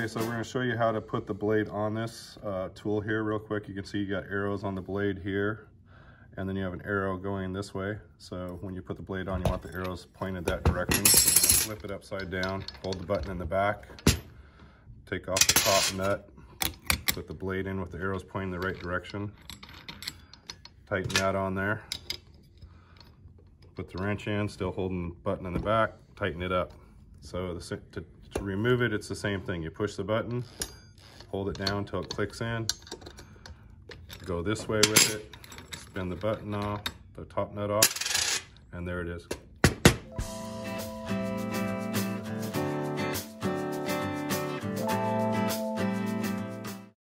Okay, so we're gonna show you how to put the blade on this uh, tool here real quick. You can see you got arrows on the blade here, and then you have an arrow going this way. So when you put the blade on, you want the arrows pointed that direction. So flip it upside down, hold the button in the back, take off the top nut, put the blade in with the arrows pointing the right direction, tighten that on there, put the wrench in, still holding the button in the back, tighten it up. So the, to, to remove it, it's the same thing. You push the button, hold it down until it clicks in, go this way with it, spin the button off, the top nut off, and there it is.